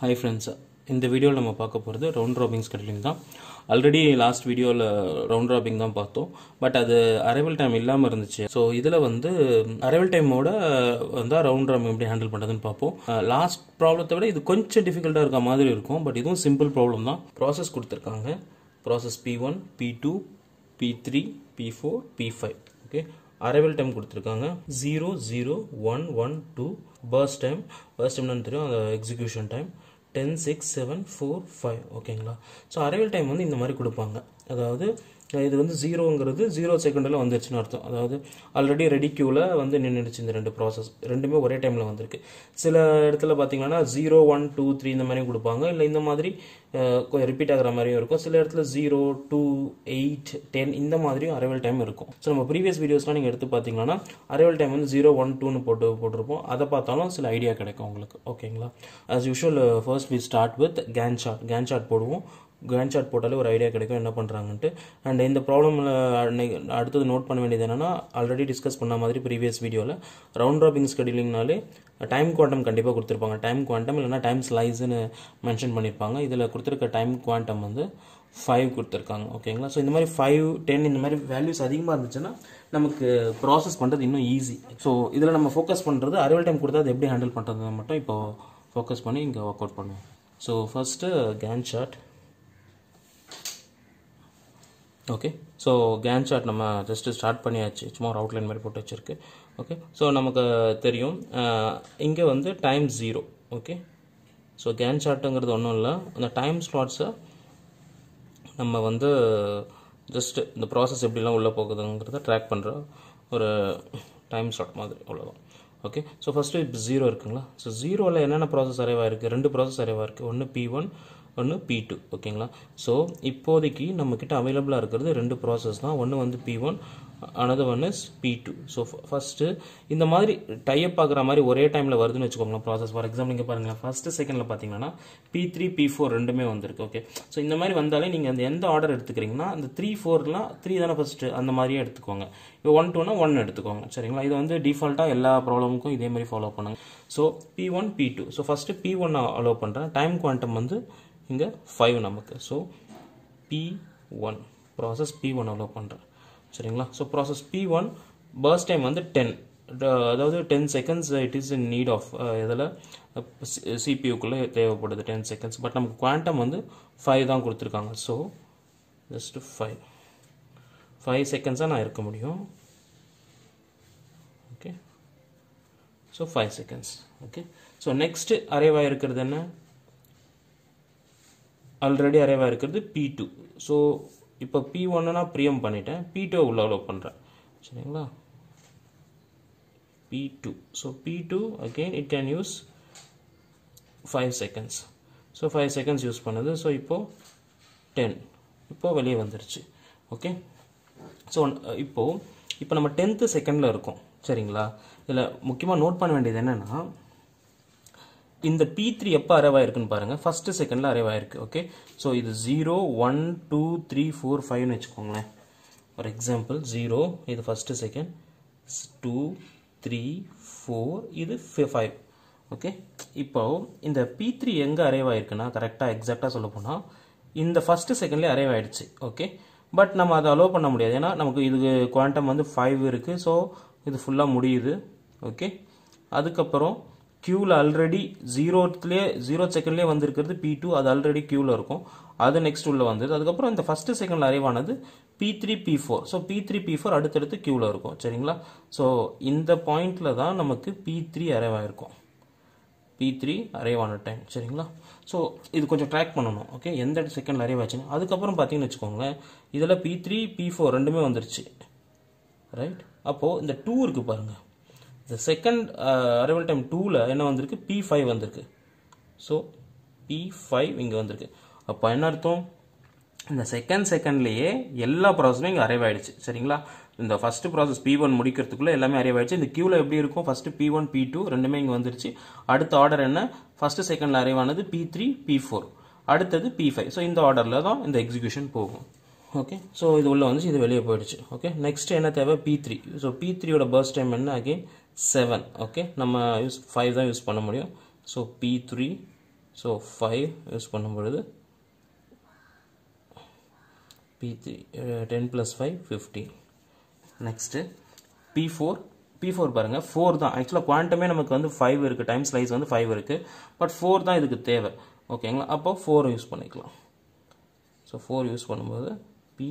Hi friends இந்த வீடியோவில் நம்ம பார்க்க போகிறது ரவுண்ட் ராபிங் ஸ்கெடியூலிங் தான். ஆல்ரெடி லாஸ்ட் வீடியோவில் ரவுண்ட் ராபிங் தான் பார்த்தோம். பட் அது அரைவல் டைம் இல்லாமல் இருந்துச்சு. ஸோ இதில் வந்து அரைவல் டைமோட வந்தால் ரவுண்ட் ராபிங் எப்படி ஹேண்டில் பண்ணுறதுன்னு பார்ப்போம். Uh, லாஸ்ட் ப்ராப்ளத்தை விட இது கொஞ்சம் டிஃபிகல்ட்டாக இருக்க மாதிரி இருக்கும். பட் இதுவும் சிம்பிள் ப்ராப்ளம் தான். ப்ராசஸ் கொடுத்துருக்காங்க. Process P one P two P three P four P five okay arrival time கொடுத்துருக்காங்க. Zero zero one one two burst time burst டைம்னு தெரியும். அந்த execution time ten six seven four five ஓகேங்களா so arrival time வந்து இந்த மாதிரி கொடுப்பாங்க. அதாவது இது வந்து ஜீரோங்கிறது ஜீரோ செகண்டில் வந்துருச்சுன்னு அர்த்தம். அதாவது ஆல்ரெடி ரெடி க்யூவில் வந்து நின்றுடுச்சு இந்த ரெண்டு ப்ராசஸ் ரெண்டுமே ஒரே டைமில் வந்திருக்கு. சில இடத்துல பார்த்தீங்கன்னா ஜீரோ ஒன் டூ த்ரீ இந்த மாதிரியும் கொடுப்பாங்க. இல்லை இந்த மாதிரி கொஞ்சம் ரிப்பீட் ஆகிற மாதிரியும் இருக்கும். சில இடத்துல ஜீரோ டூ எயிட் டென் இந்த மாதிரியும் அரைவல் டைம் இருக்கும். ஸோ நம்ம ப்ரீவியஸ் வீடியோஸ்லாம் நீங்கள் எடுத்து பார்த்தீங்கன்னா அரைவல் டைம் வந்து ஜீரோ ஒன் டூன்னு போட்டு போட்டிருப்போம். அதை பார்த்தாலும் சில ஐடியா கிடைக்கும் உங்களுக்கு. ஓகேங்களா as usual first we start with Gantt chart Gantt chart போடுவோம். கிராண்ட் சார்ட் போட்டாலே ஒரு ஐடியா கிடைக்கும் என்ன பண்ணுறாங்கன்ட்டு அண்ட் இந்த ப்ராப்ளமில் அடுத்தது நோட் பண்ண வேண்டியது என்னென்னா ஆல்ரெடி டிஸ்கஸ் பண்ண மாதிரி ப்ரீவியஸ் வீடியோவில் ரவுண்ட் ராபிங் ஸ்கெடியூலிங்னாலே டைம் குவாண்டம் கண்டிப்பாக கொடுத்துருப்பாங்க. டைம் குவாண்டம் இல்லைனா டைம் ஸ்லைஸ்னு மென்ஷன் பண்ணியிருப்பாங்க இதில் கொடுத்துருக்க டைம் குவாண்டம் வந்து ஃபைவ் கொடுத்துருக்காங்க. ஓகேங்களா ஸோ இந்த மாதிரி ஃபைவ் டென் இந்த மாதிரி வேல்யூஸ் அதிகமாக இருந்துச்சுன்னா நமக்கு ப்ராசஸ் பண்ணுறது இன்னும் ஈஸி ஸோ இதில் நம்ம ஃபோக்கஸ் பண்ணுறது அரைவல் டைம் கொடுத்தா அது எப்படி ஹேண்டில் பண்ணுறது மட்டும் இப்போ ஃபோக்கஸ் பண்ணி இங்கே ஒர்க் அவுட் பண்ணுவோம். So first Gantt chart okay so Gantt chart நம்ம ஜஸ்ட்டு ஸ்டார்ட் பண்ணியாச்சு. சும்மா ஒரு அவுட்லைன் மாதிரி போட்டு வச்சுருக்கு. ஓகே ஸோ நமக்கு தெரியும். இங்கே வந்து time zero okay so Gantt சார்ட்டுங்கிறது ஒன்றும் இல்லை. அந்த டைம் ஸ்லாட்ஸை நம்ம வந்து ஜஸ்ட்டு இந்த ப்ராசஸ் எப்படிலாம் உள்ளே போகுதுங்கிறத ட்ராக் பண்ணுற ஒரு டைம் ஸ்லாட் மாதிரி அவ்வளோதான் ஓகே ஸோ ஃபஸ்ட்டு இப்போ ஜீரோ இருக்குங்களா ஸோ ஜீரோவில் என்னென்ன ப்ராசஸ் அரைவாக இருக்குது ரெண்டு ப்ராசஸ் அரைவாக இருக்குது ஒன்று பி ஒன் ஒன்று பி டூ ஓகேங்களா ஸோ இப்போதைக்கு நம்மக்கிட்ட அவைலபிளாக இருக்கிறது ரெண்டு ப்ராசஸ் தான். ஒன்று வந்து P one another one is P two so first இந்த மாதிரி டைப் ஆகிற மாதிரி ஒரே டைமில் வருதுன்னு வச்சுக்கோங்களேன் ப்ராசஸ் ஃபார் எக்ஸாம்பிள் இங்கே பாருங்களேன் ஃபஸ்ட்டு செகண்டில் பார்த்தீங்கன்னா பி த்ரீ பி ஃபோர் ரெண்டுமே வந்திருக்கு ஓகே ஸோ இந்த மாதிரி வந்தாலே நீங்கள் அந்த எந்த ஆர்டர் எடுத்துக்கிறீங்கன்னா அந்த த்ரீ ஃபோர்லாம் த்ரீ தானே ஃபஸ்ட்டு அந்த மாதிரியே எடுத்துக்கோங்க. இப்போ ஒன் டூனா ஒன் எடுத்துக்கோங்க சரிங்களா? இது வந்து டிஃபால்ட்டாக எல்லா ப்ராப்ளமுக்கும் இதே மாதிரி ஃபாலோ பண்ணுங்க. So P one P two so first P one allow பண்ணுறேன் டைம் குவான்டம் வந்து இங்கே ஃபைவ் நமக்கு. So P one process P one allow பண்ணுறேன் சரிங்களா? So process P one burst time வந்து டென் அதாவது ten seconds it is in need of இதில் சிபியூக்குள்ளே தேவைப்படுது டென் செகண்ட்ஸ் பட் நமக்கு குவாண்டம் வந்து ஃபைவ் தான் கொடுத்துருக்காங்க. ஸோ ஜஸ்ட்டு ஃபைவ் ஃபைவ் செகண்ட்ஸாக நான் இருக்க முடியும். Okay so five seconds okay so next அரைவாக இருக்கிறது என்ன? ஆல்ரெடி அரைவ் இருக்கிறது பி டூ ஸோ இப்போ பி ஒன்னுனா ப்ரியம் பண்ணிட்டேன். பி டூ உள்ள அலோவ் பண்ணுறேன் சரிங்களா? P two so P two again it can use five seconds so five seconds use பண்ணுது. ஸோ இப்போது டென் இப்போது வெளியே வந்துருச்சு. ஓகே ஸோ இப்போது இப்போ நம்ம டென்த்து செகண்டில் இருக்கோம். சரிங்களா? இதில் முக்கியமாக நோட் பண்ண வேண்டியது என்னென்னா இந்த பி த்ரீ எப்போ அரைவாயிருக்குன்னு பாருங்கள் ஃபஸ்ட்டு செகண்டில் அரைவாயிருக்கு ஓகே ஸோ இது zero one two three four ஃபைவ்னு வச்சுக்கோங்களேன். ஃபார் எக்ஸாம்பிள் ஜீரோ இது first second two three four இது ஃபைவ் ஓகே இப்போ இந்த பி த்ரீ எங்கே அரைவாயிருக்குன்னா கரெக்டாக எக்ஸாக்டாக சொல்ல போனால் இந்த ஃபஸ்ட்டு செகண்ட்லேயே அரைவ் ஆயிடுச்சு ஓகே பட் நம்ம அதை அலோவ் பண்ண முடியாது. ஏன்னா நமக்கு இது குவாண்டம் வந்து ஃபைவ் இருக்குது ஸோ இது ஃபுல்லாக முடியுது ஓகே அதுக்கப்புறம் க்யூவில் ஆல்ரெடி ஜீரோத்துலேயே ஜீரோ செகண்ட்லேயே வந்திருக்கிறது பி டூ அது ஆல்ரெடி க்யூவில் இருக்கும். அது நெக்ஸ்ட் உள்ளே வந்தது. அதுக்கப்புறம் இந்த ஃபஸ்ட்டு செகண்டில் அரைவானது P three P four so P three P four அடுத்தடுத்து க்யூவில் இருக்கும். சரிங்களா? ஸோ இந்த பாயிண்டில் தான் நமக்கு பி த்ரீ அரைவாயிருக்கும் பி த்ரீ அரைவான டைம் சரிங்களா? ஸோ இது கொஞ்சம் ட்ராக் பண்ணணும். ஓகே எந்த செகண்டில் அரைவ் ஆச்சுன்னு. அதுக்கப்புறம் பார்த்தீங்கன்னு வச்சுக்கோங்களேன் இதில் பி த்ரீ பி ஃபோர் ரெண்டுமே வந்துருச்சு. ரைட் அப்போது இந்த டூ இருக்குது பாருங்கள் இந்த செகண்ட் அரைவல் டைம் டூவில் என்ன வந்திருக்கு? பி ஃபைவ் வந்திருக்கு. ஸோ பி ஃபைவ் இங்கே வந்திருக்கு. அப்போ என்ன அர்த்தம்? இந்த செகண்ட் செகண்ட்லேயே எல்லா ப்ராசஸுமே இங்கே அரைவ் ஆகிடுச்சு சரிங்களா? இந்த ஃபஸ்ட்டு ப்ராசஸ் பி ஒன் முடிக்கிறதுக்குள்ளே எல்லாமே அரைவ் இந்த கியூவில் எப்படி இருக்கும்? First P one P two ரெண்டுமே இங்கே வந்துருச்சு. அடுத்த ஆர்டர் என்ன? ஃபஸ்ட்டு செகண்டில் அரைவானது பி த்ரீ பி ஃபோர் அடுத்தது பி ஃபைவ் ஸோ இந்த ஆர்டரில் தான் இந்த எக்ஸிக்யூஷன் போகும். ஓகே ஸோ இது உள்ளே வந்துச்சு. இது வெளியே போயிடுச்சு. ஓகே நெக்ஸ்ட் என்ன தேவை? பி த்ரீ ஸோ பி த்ரீயோட பர்ஸ்ட் டைம் என்ன அகெயின் செவன் ஓகே நம்ம யூஸ் ஃபைவ் தான் யூஸ் பண்ண முடியும். So P three so five use பண்ணும்பொழுது P three ten plus five fifteen next P four P four பாருங்கள் ஃபோர் தான். ஆக்சுவலாக குவான்டமே நமக்கு வந்து ஃபைவ் இருக்குது டைம் ஸ்லைஸ் வந்து ஃபைவ் இருக்குது பட் ஃபோர் தான் இதுக்கு தேவை. ஓகேங்களா அப்போ ஃபோர் யூஸ் பண்ணிக்கலாம். ஸோ ஃபோர் யூஸ் பண்ணும்போது பி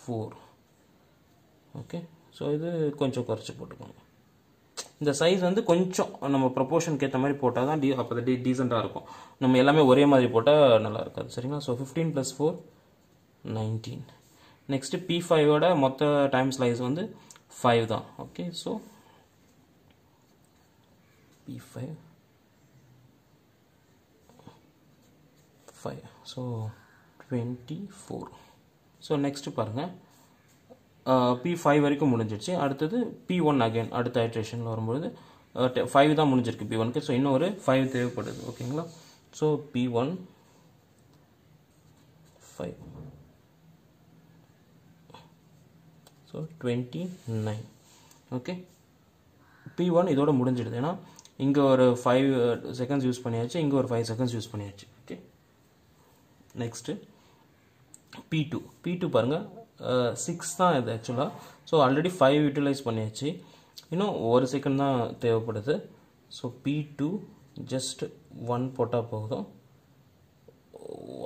ஃபோர் ஓகே ஸோ இது கொஞ்சம் குறைச்சி போட்டுக்கோங்க. இந்த சைஸ் வந்து கொஞ்சம் நம்ம ப்ரொபோஷனுக்கு ஏற்ற மாதிரி போட்டால் தான் டி அப்போ டீ டீசெண்டாக இருக்கும். நம்ம எல்லாமே ஒரே மாதிரி போட்டால் நல்லா இருக்காது. சரிங்களா? So fifteen plus four nineteen next P ஃபைவோட மொத்த டைம் ஸ்லைஸ் வந்து ஃபைவ் தான். Okay so P five five so twenty four so next பாருங்கள் பி ஃபைவ் வரைக்கும் முடிஞ்சிடுச்சு. அடுத்தது பி ஒன் அகைன் அடுத்த ஐட்ரேஷனில் வரும்பொழுது ஃபைவ் தான் முடிஞ்சிருக்கு பி ஒன்க்கு ஸோ இன்னும் ஒரு ஃபைவ் தேவைப்படுது. ஓகேங்களா so P one five so twenty nine okay P one இதோட முடிஞ்சிடுது. ஏன்னா இங்கே ஒரு ஃபைவ் செகண்ட்ஸ் யூஸ் பண்ணியாச்சு. இங்கே ஒரு ஃபைவ் செகண்ட்ஸ் யூஸ் பண்ணியாச்சு. Okay next P two P two பாருங்கள் Uh, சிக்ஸ் தான் இது ஆக்சுவலாக ஸோ ஆல்ரெடி ஃபைவ் யூட்டிலைஸ் பண்ணியாச்சு. இன்னும் ஒரு செகண்ட் தான் தேவைப்படுது. So P two just one போட்டால் போதும்.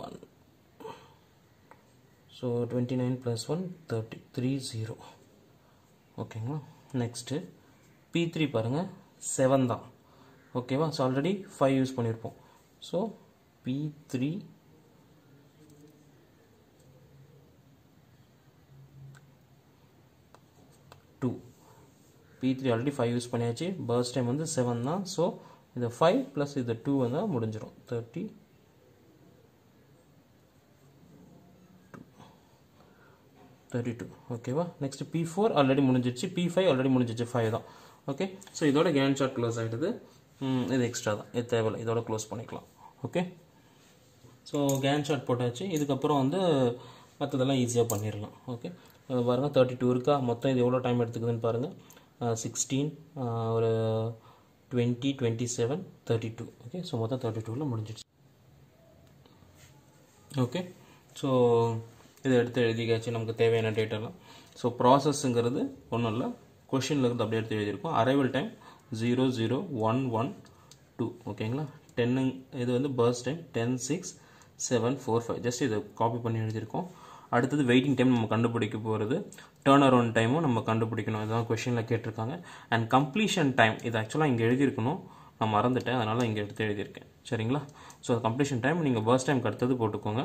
One so twenty nine plus one thirty three zero ஓகேங்களா நெக்ஸ்ட்டு பி த்ரீ பாருங்கள் செவன் தான். ஓகேவா ஸோ ஆல்ரெடி ஃபைவ் யூஸ் பண்ணியிருப்போம் so P three two P three already five use பண்ணியாச்சு. Burst time வந்து seven தான். ஸோ இந்த ஃபைவ் ப்ளஸ் இது டூ வந்தால் முடிஞ்சிடும் தேர்ட்டி தேர்ட்டி டூ ஓகேவா நெக்ஸ்ட் பி ஃபோர் ஆல்ரெடி முடிஞ்சிடுச்சு பி ஃபைவ் ஆல்ரெடி முடிஞ்சிச்சு. ஃபைவ் தான். ஓகே ஸோ இதோட கேன் ஷாட் க்ளோஸ் ஆகிடுது இது எக்ஸ்ட்ரா தான். இது தேவையில்லை. இதோட க்ளோஸ் பண்ணிக்கலாம். ஓகே ஸோ கேன் ஷாட் போட்டாச்சு. இதுக்கப்புறம் வந்து மற்றதெல்லாம் ஈஸியாக பண்ணிடலாம் ஓகே பாருங்கள் தேர்ட்டி டூ இருக்கா? மொத்தம் இது எவ்வளோ டைம் எடுத்துக்குதுன்னு பாருங்கள் Uh, சிக்ஸ்டீன் uh, ஒரு twenty twenty seven thirty two okay so மொத்தம் தேர்ட்டி டூவில் முடிஞ்சிடுச்சு. ஓகே ஸோ இதை எடுத்து எழுதிக்காச்சு நமக்கு தேவையான டேட்டெல்லாம் ஸோ ப்ராசஸ்ஸுங்கிறது ஒன்றும் இல்லை. கொஷினில் இருந்து அப்படியே எடுத்து எழுதியிருக்கோம். Arrival time zero zero one one two ஓகேங்களா டென்னு இது வந்து burst time ten six seven four five just இதை காப்பி பண்ணி எழுதியிருக்கோம். அடுத்தது வெயிட்டிங் டைம் நம்ம கண்டுபிடிக்க போகிறது டேர்ன் அரவுண்ட் டைமும் நம்ம கண்டுபிடிக்கணும். இதுதான் கொஷினில் கேட்டிருக்காங்க. அண்ட் கம்ப்ளீஷன் டைம் இது ஆக்சுவலாக இங்கே எழுதியிருக்கணும். நான் மறந்துட்டேன். அதனால் இங்கே எடுத்து எழுதியிருக்கேன். சரிங்களா? ஸோ கம்ப்ளீஷன் டைம் நீங்கள் பர்ஸ்ட் டைம் அடுத்தது போட்டுக்கோங்க.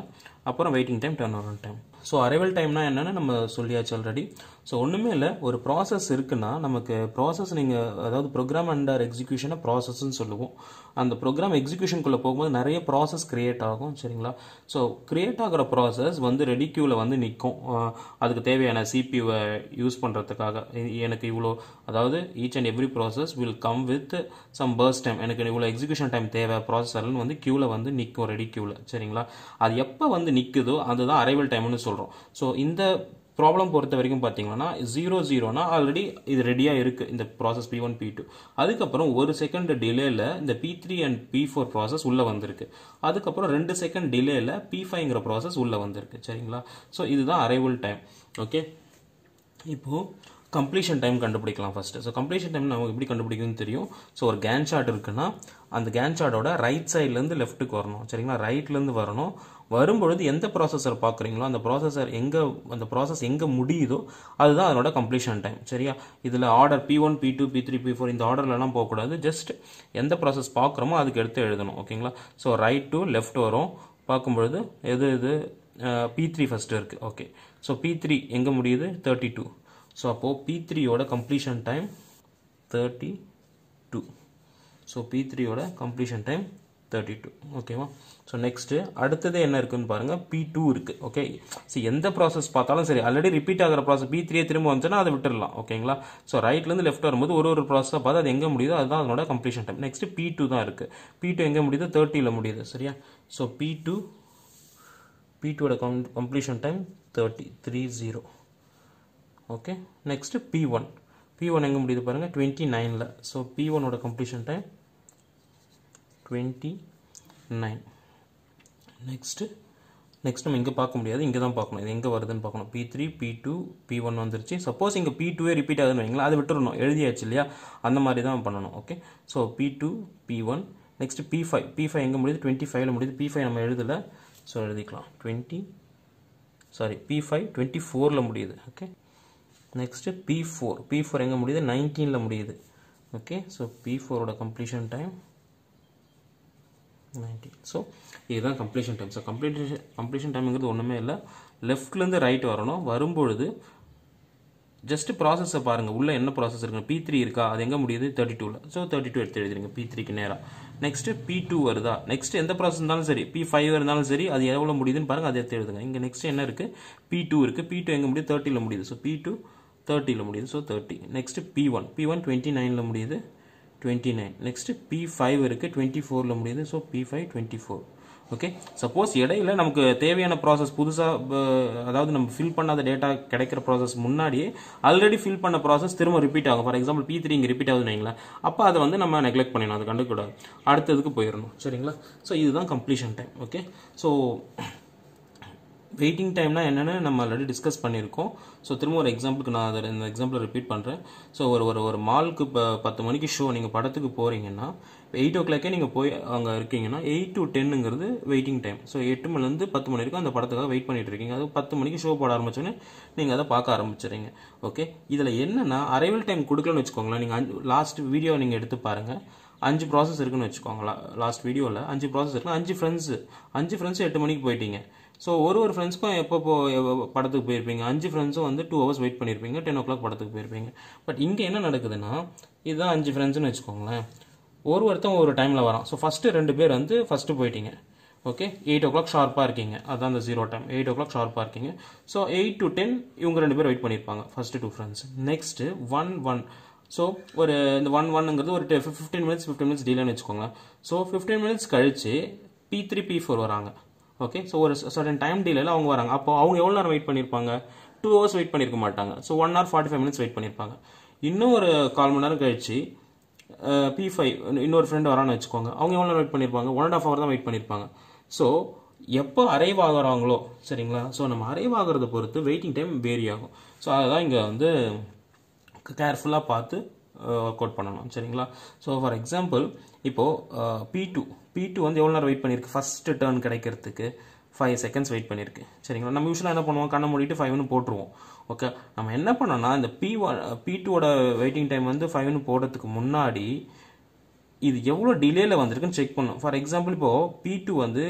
அப்புறம் waiting time turn over time so arrival டைம்னா என்னென்னு நம்ம சொல்லியாச்சு ஆல்ரெடி ஸோ ஒன்றுமே இல்லை. ஒரு ப்ராசஸ் இருக்குன்னா நமக்கு ப்ராசஸ் நீங்கள் அதாவது ப்ரோக்ராம் அண்டர் எக்ஸிக்யூஷனை ப்ராசஸ்ன்னு சொல்லுவோம். அந்த ப்ரோக்ராம் எக்ஸிக்யூஷனுக்குள்ளே போகும்போது நிறைய ப்ராசஸ் க்ரியேட் ஆகும் சரிங்களா? ஸோ க்ரியேட் ஆகிற ப்ராசஸ் வந்து ரெடி க்யூவில் வந்து நிற்கும் அதுக்கு தேவையான சிபியூவை யூஸ் பண்ணுறதுக்காக எனக்கு இவ்வளோ அதாவது each and every process will come with some burst time எனக்கு இவ்வளோ எக்ஸிக்யூஷன் டைம் தேவை. ப்ராசஸ் ப்ராசஸர்னு வந்து க்யூவில் வந்து நிற்கும் ரெடி க்யூவில் சரிங்களா? அது எப்போ வந்து நிற்குதோ அதுதான் அரைவல் டைம்னு சொல்கிறோம் ஸோ இந்த ப்ராப்ளம் பொறுத்த வரைக்கும் பார்த்தீங்கன்னா ஜீரோ ஜீரோனா ஆல்ரெடி இது ரெடியாக இருக்குது இந்த process P one P two அதுக்கப்புறம் ஒரு செகண்ட் டிலேயில் இந்த P three and P four process உள்ளே வந்திருக்கு. அதுக்கப்புறம் ரெண்டு செகண்ட் டிலேயில் பி ஃபைங்கிற ப்ராசஸ் உள்ளே வந்திருக்கு. சரிங்களா? ஸோ இதுதான் அரைவல் டைம் ஓகே இப்போது கம்ப்ளீஷன் டைம் கண்டுபிடிக்கலாம் ஃபஸ்ட்டு ஸோ கம்ப்ளீஷன் டைம் நமக்கு எப்படி கண்டுபிடிக்கும்னு தெரியும். ஸோ ஒரு கேன் சார்ட் இருக்குன்னா அந்த கேன் சார்ட்டோட ரைட் சைட்லேருந்து லெஃப்ட்டுக்கு வரணும். சரிங்களா? ரைட்லேருந்து வரணும். வரும்பொழுது எந்த ப்ராசஸர் பார்க்குறீங்களோ அந்த ப்ராசஸர் எங்கே அந்த ப்ராசஸ் எங்கே முடியுதோ அதுதான் அதனோட கம்ப்ளீஷன் டைம் சரியா? இதில் order P one P two P three P four இந்த ஆர்டர்லலாம் போகக்கூடாது. ஜஸ்ட் எந்த ப்ராசஸ் பார்க்குறோமோ அதுக்கு எடுத்து எழுதணும். ஓகேங்களா? ஸோ ரைட் டு லெஃப்ட் வரும். பார்க்கும்பொழுது எது இது பி த்ரீ ஃபஸ்ட்டு இருக்குது ஓகே ஸோ பி த்ரீ எங்கே முடியுது? தேர்ட்டி டூ ஸோ அப்போது பி த்ரீயோட completion time thirty two so P த்ரீயோட கம்ப்ளீஷன் டைம் தேர்ட்டி டூ ஓகேவா ஸோ நெக்ஸ்ட்டு அடுத்தது என்ன இருக்குன்னு பாருங்கள் பி டூ இருக்குது ஓகே ஸோ எந்த ப்ராசஸ் பார்த்தாலும் சரி ஆல்ரெடி ரிப்பீட் ஆகிற ப்ராசஸ் பி த்ரீயே திரும்ப வந்துச்சுன்னா அதை விட்டுடலாம் ஓகேங்களா ஸோ ரைட்லேருந்து லெஃப்ட் வரும்போது ஒரு ஒரு ப்ராசஸாக பார்த்து அது எங்கே முடியுதோ அதுதான் அதனோட completion time next P two தான் இருக்குது பி டூ எங்கே முடியுது? தேர்ட்டியில் முடியுது. சரியா? ஸோ பி டூ பி டூவோட com completion time thirty three zero okay next P one P one எங்கே முடியுது பாருங்கள் டுவெண்ட்டி நைனில் so P ஒனோட completion time twenty nine next next நம்ம இங்கே பார்க்க முடியாது. இங்கே தான் பார்க்கணும். இது எங்கே வருதுன்னு பார்க்கணும். P three P two P one வந்துருச்சு. சப்போஸ் இங்கே பி டூவே ரிப்பீட் ஆகுதுன்னு வைங்களேன் அதை விட்டுறணும். எழுதியாச்சு இல்லையா? அந்த மாதிரி தான் பண்ணணும். Okay so P two P one next P five P five எங்கே முடியுது? டுவெண்ட்டி ஃபைவ்ல முடியுது. பி ஃபைவ் நம்ம எழுதலை. ஸோ எழுதிக்கலாம். Twenty sorry P five twenty ஃபோரில் முடியுது. Okay next P four P four எங்கே முடியுது? நைன்டீனில் முடியுது. ஓகே ஸோ பி ஃபோரோட கம்ப்ளீஷன் டைம் நைன்டீன் ஸோ இதுதான் completion time so completion completion டைம்ங்கிறது ஒன்றுமே இல்லை. லெஃப்ட்லேருந்து ரைட் வரணும். வரும்பொழுது ஜஸ்ட் ப்ராசஸை பாருங்கள் உள்ளே என்ன ப்ராசஸ் இருக்குங்க பி த்ரீ இருக்கா? அது எங்கே முடியுது? தேர்ட்டி டூவில் ஸோ தேர்ட்டி டூ எடுத்து எழுதிருங்க. பி த்ரீக்கு நேராக நெக்ஸ்ட்டு பி டூ வருதா? நெக்ஸ்ட் எந்த ப்ராசஸ் இருந்தாலும் சரி. பி ஃபைவ் இருந்தாலும் சரி. அது எவ்வளோ முடியுதுன்னு பாருங்கள் அதை எடுத்து எழுதுங்க. இங்கே நெக்ஸ்ட் என்ன இருக்குது பி டூ இருக்குது பி டூ எங்கே முடியுது? தேர்ட்டியில் முடியுது. ஸோ பி டூ தேர்ட்டியில் முடியுது so thirty next P one P one twenty நைனில் முடியுது twenty nine next P five இருக்குது டுவெண்ட்டி ஃபோரில் முடியுது so P five twenty four okay suppose இடையில நமக்கு தேவையான ப்ராசஸ் புதுசாக அதாவது நம்ம ஃபில் பண்ணாத டேட்டா கிடைக்கிற ப்ராசஸ் முன்னாடியே ஆல்ரெடி ஃபில் பண்ண ப்ராசஸ் திரும்ப ரிப்பீட் ஆகும். ஃபார் எக்ஸாம்பிள் பி த்ரீ இங்கே ரிப்பீட் ஆகுதுன்னு வைங்களேன். அப்போ அதை வந்து நம்ம நெக்லெக்ட் பண்ணிடணும் அது கண்டுக்கூடாது அடுத்ததுக்கு போயிடணும். சரிங்களா? ஸோ இதுதான் completion time okay so waiting டைம்னா என்னென்னு நம்ம ஆல்ரெடி டிஸ்கஸ் பண்ணியிருக்கோம். ஸோ திரும்ப ஒரு எக்ஸாம்பிளுக்கு நான் அதை இந்த எக்ஸாம்பிளை ரிப்பீட் பண்ணுறேன் ஸோ ஒரு ஒரு ஒரு மாலுக்கு இப்போ பத்து மணிக்கு ஷோ நீங்கள் படத்துக்கு போகிறீங்கன்னா எயிட் ஓ கிளாக்கே நீங்கள் போய் அங்கே இருக்கீங்கன்னா எயிட் டு டென்னுங்கிறது வெயிட்டிங் டைம் ஸோ எட்டு மணிலேருந்து பத்து மணி வரைக்கும் அந்த படத்துக்காக வெயிட் பண்ணிட்டு இருக்கீங்க. அது பத்து மணிக்கு ஷோ போட ஆரம்பிச்சோன்னே நீங்கள் அதை பார்க்க ஆரம்பிச்சிடுறீங்க. ஓகே இதில் என்னென்னா அரைவல் டைம் கொடுக்கலன்னு வச்சுக்கோங்களேன். நீங்கள் அஞ்சு லாஸ்ட் வீடியோ நீங்கள் எடுத்து பாருங்கள் அஞ்சு ப்ராசஸ் இருக்குன்னு வச்சுக்கோங்களேன். லாஸ்ட் வீடியோவில் அஞ்சு ப்ராசஸ் இருக்கு அஞ்சு ஃப்ரெண்ட்ஸு அஞ்சு ஃப்ரெண்ட்ஸ் எட்டு மணிக்கு போயிட்டீங்க. ஸோ ஒரு ஒரு ஃப்ரெண்ட்ஸ்க்கும் எப்போ படத்துக்கு போயிருப்பீங்க? அஞ்சு ஃப்ரெண்ட்ஸும் வந்து டூ ஹவர்ஸ் வெயிட் பண்ணியிருப்பீங்க டென் ஓ கிளாக் படத்துக்கு போயிருப்பீங்க. பட் இங்கே என்ன நடக்குதுன்னா இதுதான் அஞ்சு ஃப்ரெண்ட்ஸ்னு வச்சுக்கோங்களேன். ஒரு ஒருத்தன் ஒரு டைமில் வரான். ஸோ ஃபஸ்ட்டு ரெண்டு பேர் வந்து ஃபஸ்ட்டு போயிட்டீங்க. ஓகே எயிட் ஓ கிளாக் ஷார்ப்பாக இருக்கீங்க. அதுதான் அந்த zero time eight o'clock ஷார்ப்பாக இருக்கீங்க. ஸோ எயிட் டு டென் இவங்க ரெண்டு பேர் வெயிட் பண்ணியிருப்பாங்க first two friends next one one so ஒரு இந்த ஒன் ஒன்னுங்கிறது ஒரு ஃபிஃப்டீன் மினிட்ஸ் ஃபிஃப்டீன் மினிட்ஸ் டீலன்னு வச்சுக்கோங்க ஸோ ஃபிஃப்டீன் மினிட்ஸ் கழிச்சு பி த்ரீ பி ஃபோர் வராங்க. ஓகே ஸோ ஒரு சர்டன் டைம் டீலில் அவங்க வராங்க. அப்போ அவங்க எவ்வளோ நேரம் வெயிட் பண்ணியிருப்பாங்க டூ ஹவர்ஸ் வெயிட் பண்ணியிருக்க மாட்டாங்க. So one hour forty five minutes wait பண்ணியிருப்பாங்க இன்னும் ஒரு கால் மணி நேரம் கழிச்சு பி ஃபைவ் இன்னொரு ஃப்ரெண்டு வரான்னு வச்சுக்கோங்க. அவங்க எவ்வளோ நேரம் வெயிட் பண்ணியிருப்பாங்க ஒன் அண்ட் ஆஃப் ஹவர் தான் வெயிட் பண்ணியிருப்பாங்க ஸோ எப்போ அரைவ் ஆகுறாங்களோ சரிங்களா? ஸோ நம்ம அரைவ் ஆகிறத பொறுத்து வெயிட்டிங் டைம் வேரி ஆகும். ஸோ அதை தான் இங்கே வந்து கேர்ஃபுல்லாக பார்த்து ஒர்க் அவுட் பண்ணணும். சரிங்களா? ஸோ ஃபார் எக்ஸாம்பிள் இப்போது பி டூ பி டூ வந்து எவ்வளோ நேரம் வெயிட் பண்ணியிருக்கு ஃபஸ்ட்டு டேர்ன் கிடைக்கிறதுக்கு ஃபைவ் செகண்ட்ஸ் வெயிட் பண்ணியிருக்கு சரிங்களா? நம்ம யூஸ்வலாக என்ன பண்ணுவோம்? கண்ணை மூடிட்டு ஃபைவ்னு போட்டுருவோம். ஓகே நம்ம என்ன பண்ணோம்னா இந்த பி ஒன் பி டூவோட வெயிட்டிங் டைம் வந்து ஃபைவ்னு போடுறதுக்கு முன்னாடி இது எவ்வளோ டிலேல வந்திருக்குன்னு செக் பண்ணும் ஃபார் எக்ஸாம்பிள் இப்போது பி டூ வந்து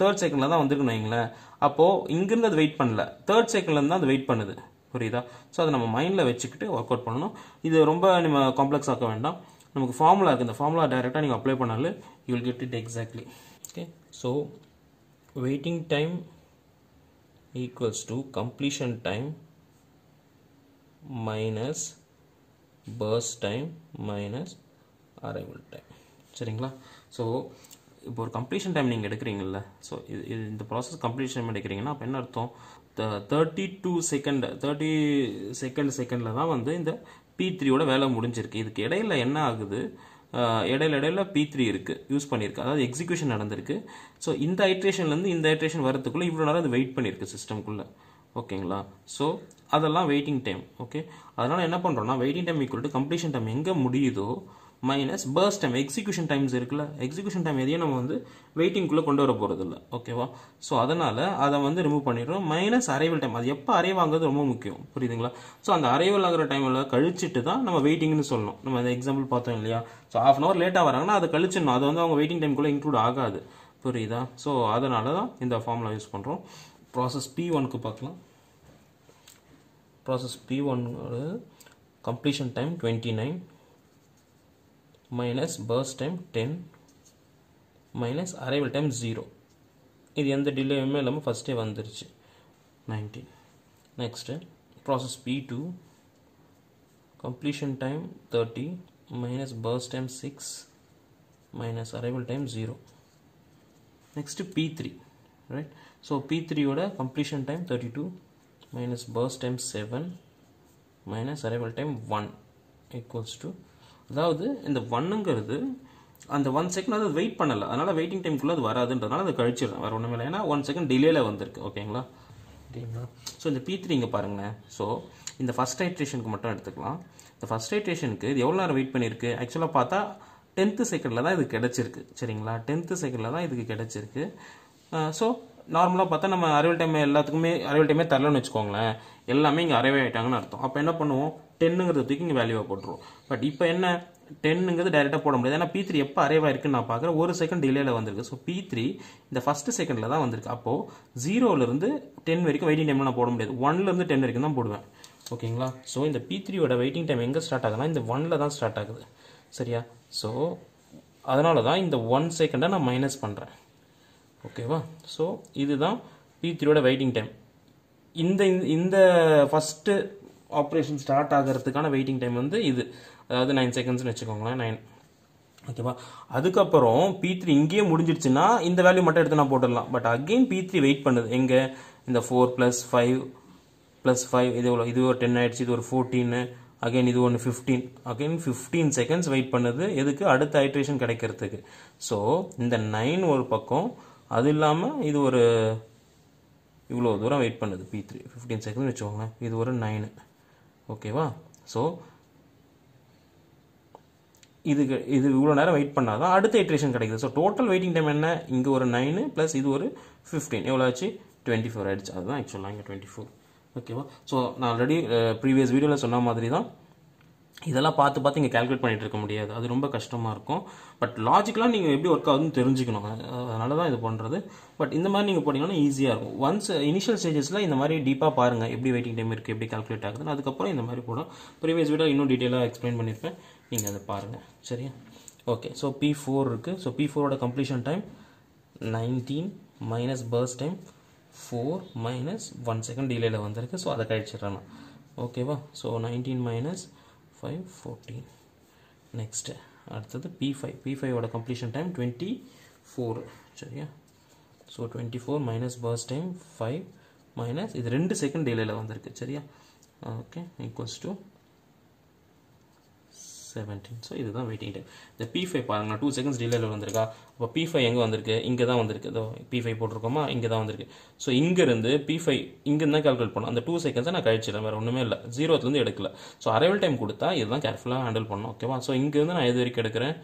தேர்ட் செகண்டில் தான் வந்திருக்குன்னு வைங்களேன். அப்போது இங்கேருந்து அது வெயிட் பண்ணல. தேர்ட் செகண்ட்லேருந்து தான் அது வெயிட் பண்ணுது. புரியுதா? ஸோ அதை நம்ம மைண்டில் வச்சுக்கிட்டு ஒர்க் அவுட் பண்ணணும். இது ரொம்ப நம்ம காம்ப்ளெக்ஸ் ஆக்க வேண்டாம். நமக்கு ஃபார்முலா இருக்குது இந்த ஃபார்முலா டைரெக்டாக நீங்கள் அப்ளை பண்ணாலும் you will get it exactly okay so waiting time equals to completion time minus burst time minus arrival time சரிங்களா? ஸோ இப்போ ஒரு கம்ப்ளீஷன் டைம் நீங்கள் எடுக்கிறீங்கள ஸோ இது இது இந்த ப்ராசஸ் கம்ப்ளீஷன் டைம் எடுக்கிறீங்கன்னா அப்போ என்ன அர்த்தம்? Thirty two second thirty second செகண்டில் தான் வந்து இந்த பி த்ரீயோட வேலை முடிஞ்சிருக்கு. இதுக்கு இடையில என்ன ஆகுது? இடையில இடையில பி த்ரீ இருக்குது யூஸ் பண்ணியிருக்கு அதாவது எக்ஸிக்யூஷன் நடந்திருக்கு. ஸோ இந்த ஐட்ரேஷன்லேருந்து இந்த ஐட்ரேஷன் வரதுக்குள்ளே இவ்வளோ நேரம் அது வெயிட் பண்ணியிருக்கு சிஸ்டம்குள்ளே ஓகேங்களா ஸோ அதெல்லாம் வெயிட்டிங் டைம் ஓகே அதனால் என்ன பண்ணுறோம்னா waiting time equal to completion time எங்கே முடியுதோ minus burst time execution times இருக்குல்ல? எக்ஸிக்யூஷன் டைம் எதையும் நம்ம வந்து வெயிட்டிங்குள்ளே கொண்டு வர போகிறது இல்லை ஓகேவா ஸோ அதனால் அதை வந்து ரிமூவ் பண்ணிடுறோம். மைனஸ் அரைவல் டைம் அது எப்போ அரைவாங்கிறது ரொம்ப முக்கியம். புரியுதுங்களா? ஸோ அந்த அரைவல் ஆகிற டைமில் கழிச்சிட்டு தான் நம்ம வெயிட்டிங்னு சொல்லணும். நம்ம அந்த எக்ஸாம்பிள் பார்த்தோம் இல்லையா? ஸோ ஆஃப் அன் அவர் லேட்டாக வராங்கன்னா அதை கழிச்சிடணும். அது வந்து அவங்க வெயிட்டிங் டைம்குள்ளே இன்க்ளூட் ஆகாது. புரியுதா? ஸோ அதனால தான் இந்த ஃபார்முலா யூஸ் பண்ணுறோம் ப்ராசஸ் பி ஒனுக்கு பார்க்கலாம். Process P one completion time twenty nine minus burst time ten minus arrival time zero இது எந்த டிலேயுமே இல்லாமல் ஃபஸ்ட்டே வந்துருச்சு. Nineteen next process P two completion time thirty minus burst time six minus arrival time zero next P three right so P த்ரீயோட completion time thirty two minus burst time seven minus arrival time one equals to அதாவது இந்த ஒன்னுங்கிறது அந்த one second வந்து wait பண்ணல. அதனால waiting டைம்குள்ளே அது வராதுன்றதுனால அதை கழிச்சிடுறேன் வேறு ஒன்றுமே இல்லை. ஏன்னா ஒன் செகண்ட் டிலேல வந்திருக்கு. ஓகேங்களா ஓகேங்களா ஸோ இந்த பி த்ரீ இங்கே பாருங்களேன். ஸோ இந்த ஃபஸ்ட் ஹைட்ரேஷனுக்கு மட்டும் எடுத்துக்கலாம். இந்த ஃபஸ்ட் ஹைட்ரேஷனுக்கு இது எவ்வளோ நேரம் வெயிட் பண்ணியிருக்கு? ஆக்சுவலாக பார்த்தா டென்த்து செகண்டில் தான் இது கிடச்சிருக்கு. சரிங்களா? டென்த்து செகண்டில் தான் இதுக்கு கிடச்சிருக்கு. ஸோ நார்மலாக பார்த்தா நம்ம அரைவல் டைம் எல்லாத்துக்குமே அரைவல் டைமே தரலன்னு வச்சுக்கோங்களேன். எல்லாமே இங்கே அரைவே ஆகிட்டாங்கன்னு அர்த்தம். அப்போ என்ன பண்ணுவோம்? டென்னுங்கிறது தூக்கி இங்கே வேல்யூவாக போட்டுருவோம். பட் இப்போ என்ன? டென்னுங்கிறது டைரெக்டாக போட முடியாது. ஏன்னா பி த்ரீ எப்போ அரைவாக இருக்குன்னு நான் பார்க்குறேன். ஒரு செகண்ட் டிலேல வந்திருக்கு. ஸோ பி த்ரீ இந்த ஃபஸ்ட்டு செகண்டில் தான் வந்திருக்கு. அப்போது ஜீரோலேருந்து டென் வரைக்கும் வெயிட்டிங் டைமில் நான் போட முடியாது. ஒன்லேருந்து டென் வரைக்கும் தான் போடுவேன். ஓகேங்களா? ஸோ இந்த பி த்ரீயோட வெயிட்டிங் டைம் எங்கே ஸ்டார்ட் ஆகுதுன்னா இந்த ஒனில் தான் ஸ்டார்ட் ஆகுது. சரியா? ஸோ அதனால தான் இந்த ஒன் செகண்டை நான் மைனஸ் பண்ணுறேன் ஓகேவா ஸோ இதுதான் பி த்ரீயோட வெயிட்டிங் டைம் இந்த இந்த ஃபஸ்ட்டு ஆப்ரேஷன் ஸ்டார்ட் ஆகிறதுக்கான வெயிட்டிங் டைம் வந்து இது. அதாவது நைன் செகண்ட்ஸ்னு வச்சுக்கோங்களேன் நைன் ஓகேவா அதுக்கப்புறம் பி த்ரீ இங்கேயே முடிஞ்சிடுச்சுன்னா இந்த வேல்யூ மட்டும் எடுத்து நான் போட்டுடலாம். But again P three wait பண்ணுது. எங்கே? இந்த four plus five plus five இது எவ்வளோ இது ஒரு டென் ஆயிடுச்சு இது ஒரு ஃபோர்டீனு அகைன் இது ஒன்று fifteen again fifteen seconds wait பண்ணுது. எதுக்கு? அடுத்த ஹைட்ரேஷன் கிடைக்கிறதுக்கு. ஸோ இந்த நைன் ஒரு பக்கம் அது இல்லாமல் இது ஒரு இவ்வளோ தூரம் வெயிட் பண்ணுது பி த்ரீ ஃபிஃப்டீன் செகண்ட் வச்சுக்கோங்களேன். இது ஒரு நைனு ஓகேவா ஸோ இதுக்கு இது இவ்வளோ நேரம் வெயிட் பண்ணால் தான் அடுத்த இட்ரேஷன் கிடைக்குது. ஸோ டோட்டல் வெயிட்டிங் டைம் என்ன? இங்கே ஒரு நைனு ப்ளஸ் இது ஒரு ஃபிஃப்டீன் எவ்வளோ ஆச்சு? டுவெண்ட்டி ஃபோர் ஆயிடுச்சு. அதுதான் ஆக்சுவலாக இங்கே டுவெண்ட்டி ஃபோர் ஓகேவா ஸோ நான் ஆல்ரெடி ப்ரீவியஸ் வீடியோவில் சொன்ன மாதிரி தான் இதெல்லாம் பார்த்து பார்த்து இங்கே கால்குலேட் பண்ணிட்டு இருக்க முடியாது. அது ரொம்ப கஷ்டமாக இருக்கும். பட் லாஜிக்கலாக நீங்கள் எப்படி ஒர்க் ஆகுதுன்னு தெரிஞ்சுக்கணும். அதனால தான் இது பண்ணுறது பட் இந்த மாதிரி நீங்கள் போனீங்கன்னா ஈஸியாக இருக்கும். ஒன்ஸ் இனிஷியல் ஸ்டேஜஸில் இந்த மாதிரி டீப்பாக பாருங்கள் எப்படி வெயிட்டிங் டைம் இருக்குது எப்படி கால்குலேட் ஆகுதுன்னு. அதுக்கப்புறம் இந்த மாதிரி போடும் ப்ரீவியஸ் வீடியோ இன்னும் டீட்டெயிலாக எக்ஸ்பிளைன் பண்ணியிருப்பேன் நீங்கள் அதை பாருங்கள் சரியா? ஓகே ஸோ பி ஃபோர் இருக்குது ஸோ பி ஃபோரோட completion time nineteen minus burst time four minus one second டிலேயில் வந்திருக்கு. ஸோ அதை கழிச்சிடுறேன் நான் ஓகேவா so nineteen minus five fourteen next அடுத்தது பி ஃபைவ் பி ஃபைவோட கம்ப்ளீஷன் டைம் டுவெண்ட்டி ஃபோர் சரியா? So twenty four minus burst time five minus இது ரெண்டு செகண்ட் டிலேயில் வந்திருக்கு. சரியா? Okay equals to seventeen so இதுதான் வெயிட்டிங் டைம் இந்த பி ஃபைவ் பாருங்கள் டூ செகண்ட்ஸ் டிலேல வந்திருக்கா? அப்போ பி ஃபைவ் எங்கே வந்திருக்கு? இங்கே தான் வந்திருக்கு. இதோ பி ஃபைவ் போட்டிருக்கோமா? இங்கே தான் வந்திருக்கு. ஸோ இங்கேருந்து பி ஃபைவ் இங்கேருந்து தான் கால்குலேட் பண்ணணும் அந்த டூ செகண்ட்ஸை நான் கழிச்சிடறேன். வேறு ஒன்றுமே இல்லை. ஜீரோத்துலேருந்து எடுக்கல. ஸோ அரைவல் டைம் கொடுத்தா இதுதான் கேர்ஃபுல்லாக ஹேண்டில் பண்ணணும் ஓகேவா ஸோ இங்கேருந்து நான் இது வரைக்கும் எடுக்கிறேன்.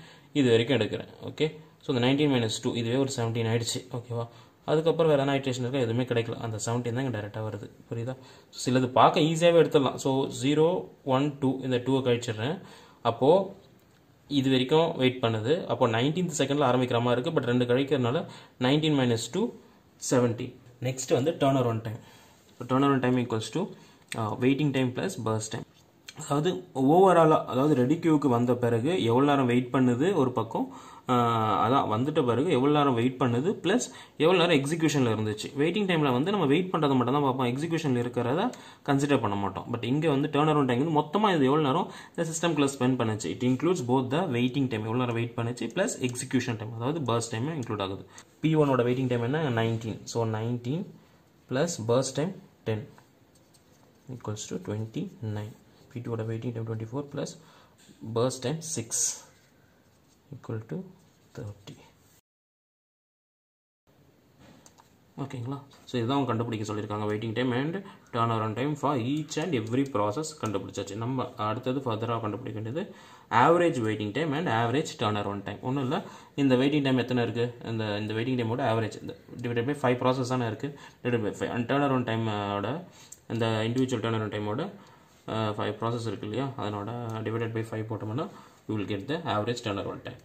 இது வரைக்கும் எடுக்கிறேன். ஓகே ஸோ இந்த நைன்டீன் மைனஸ் டூ இதுவே ஒரு செவன்டீன் ஆயிடுச்சு. ஓகேவா அதுக்கப்புறம் வேறு நைட்ரேஷன் இருக்கா? எதுவுமே கிடைக்கல. அந்த செவன்டீன் தான் இங்கே டேரெக்டாக வருது. புரியுதா? சிலது பார்க்க ஈஸியாகவே எடுத்துடலாம். ஸோ ஜீரோ ஒன் டூ இந்த டூவை கழிச்சிடுறேன். அப்போது இது வரைக்கும் வெயிட் பண்ணுது. அப்போ நைன்டீன்த் செகண்டில் ஆரம்பிக்கிற மாதிரி இருக்குது பட் ரெண்டு கழிக்கிறதுனால nineteen minus two seventy next வந்து turn around time turn around time equals to waiting time plus burst time அதாவது ஓவராலாக அதாவது ரெடி கியூவுக்கு வந்த பிறகு எவ்வளோ நேரம் வெயிட் பண்ணுது? ஒரு பக்கம் அதான் வந்துட்ட பிறகு எவ்வளோ நேரம் வெயிட் பண்ணுது ப்ளஸ் எவ்வளோ நேரம் எக்ஸிக்யூஷனில் இருந்துச்சு. வெயிட்டிங் டைமில் வந்து நம்ம வெயிட் பண்ணுறதை மட்டும் தான் பார்ப்போம் எக்ஸிக்யூஷனில் இருக்கிறத கன்சிடர் பண்ண மாட்டோம். பட் இங்கே வந்து டேர்ன் அரௌண்ட் டைம் வந்து மொத்தமாக இது எவ்வளோ நேரம் இந்த சிஸ்டம்குள்ளே ஸ்பெண்ட் பண்ணுச்சு. It includes both the waiting time எவ்வளோ நேரம் வெயிட் பண்ணுச்சு ப்ளஸ் எக்ஸிக்யூஷன் டைம் அதாவது பர்ஸ் டைம் இன்க்ளூட் ஆகுது. பி ஒனோட வெயிட்டிங் டைம் என்ன? Nineteen so nineteen plus burst time ten equals to twenty nine P டூவோட waiting time twenty four plus burst time six equal to thirty ஓகேங்களா so இதுதான் கண்டுபிடிக்க சொல்லியிருக்காங்க. Waiting time and turn over time for each and every process கண்டுபிடிச்சாச்சு. நம்ம அடுத்தது ஃபர்தராக கண்டுபிடிக்க வேண்டியது average waiting time and average turn over time ஒன்றும் இல்லை. இந்த வெயிட்டிங் டைம் எத்தனை இருக்குது இந்த இந்த வெயிட்டிங் டைமோட ஆவரேஜ் இந்த டிவைட் பை ஃபைவ் ப்ராசஸ் தானே இருக்குது divide by five and turn over டைமோட இந்த இண்டிவிஜுவல் டேர்ன் ஓவர் டைமோட ஃபைவ் ப்ராசஸ் இருக்குது இல்லையா? அதனோட டிவைடட் பை ஃபைவ் போட்டோம்னா you will get the average turn over time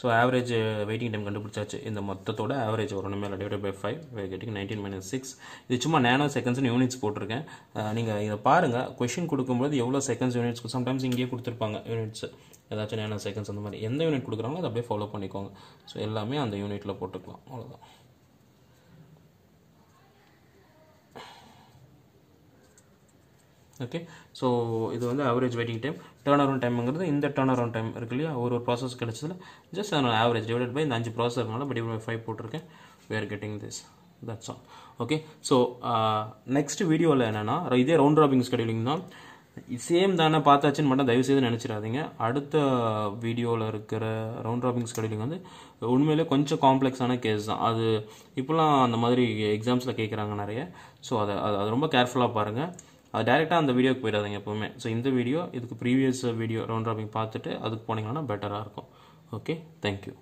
so average waiting time கண்டுபிடிச்சாச்சு. இந்த மொத்தத்தோட ஆவரேஜ் வரும் மேலே divide by five getting nineteen minus six இது சும்மா நேனோ செகண்ட்ஸ்னு யூனிட்ஸ் போட்டிருக்கேன். நீங்கள் இதை பாருங்கள் கொஷின் கொடுக்கும்போது எவ்வளோ செகண்ட்ஸ் யூனிட்ஸ் சம்டைம்ஸ் இங்கேயே கொடுத்துருப்பாங்க யூனிட்ஸ் ஏதாச்சும் நேனோ செகண்ட்ஸ் அந்த மாதிரி. எந்த யூனிட் கொடுக்குறாங்களோ அதை அப்படியே ஃபாலோ பண்ணிக்கோங்க. ஸோ எல்லாமே அந்த யூனிட்டில் போட்டுக்கலாம். அவ்வளோதான் ஓகே ஸோ இது வந்து average waiting time turn around டைம்ங்கிறது இந்த டேர்ன் அரௌண்ட் டைம் இருக்கு இல்லையா? ஒரு ஒரு ப்ராசஸ் கிடச்சதுல ஜஸ்ட் அதனால் ஆவரேஜ் டிவைட் பை இந்த அஞ்சு ப்ராசஸ் இருக்கனால டிவைட் பை ஃபைவ் போட்டிருக்கேன். We are getting this that's all okay so next வீடியோவில் என்னென்னா இதே ரவுண்ட் ராபிங் ஸ்கெடியூலிங் தான். சேம் தானே பார்த்தாச்சுன்னு மட்டும் தயவு செய்து நினச்சிடாதீங்க. அடுத்த வீடியோவில் இருக்கிற ரவுண்ட் ராபிங் ஸ்கடிலிங் வந்து உண்மையிலே கொஞ்சம் காம்ப்ளெக்ஸான கேஸ் தான். அது இப்போலாம் அந்த மாதிரி எக்ஸாம்ஸில் கேட்குறாங்க நிறைய. ஸோ அதை அது அது ரொம்ப கேர்ஃபுல்லாக பாருங்கள் டேரெக்டாக அந்த வீடியோக்கு போயிடாதீங்க எப்போவுமே. ஸோ இந்த வீடியோ இதுக்கு ப்ரீவியஸ் வீடியோ ரவுண்ட் ராபிங் பார்த்துட்டு அதுக்கு போனீங்கன்னா பெட்டராக இருக்கும். Okay thank you